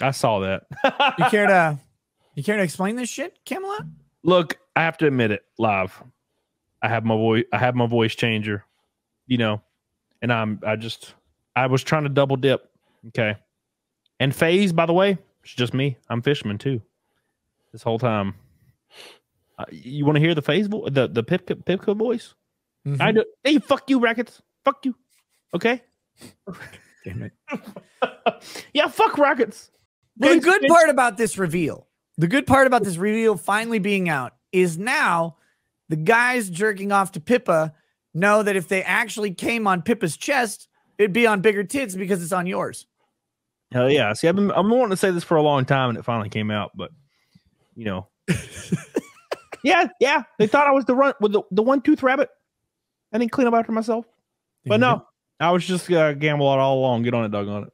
I saw that. You care to you care to explain this shit, Camelot? Look, I have to admit it live. I have my voice. I have my voice changer, you know, and I'm. I just. I was trying to double dip. Okay, and phase. By the way, it's just me. I'm Fishman too. This whole time. Uh, you want to hear the phase vo- the the Pipco, Pipco voice? Mm-hmm. I do. Hey, fuck you, Rockets. Fuck you. Okay. Damn it. yeah, fuck Rockets. Well, the good part about this reveal, the good part about this reveal finally being out is now the guys jerking off to Pippa know that if they actually came on Pippa's chest, it'd be on bigger tits because it's on yours. Hell yeah. See, I've been I'm wanting to say this for a long time and it finally came out, but you know. yeah, yeah. They thought I was the run with the, the one tooth rabbit. I didn't clean up after myself. But no, I was just uh, gamble all along. Get on it, dog on it.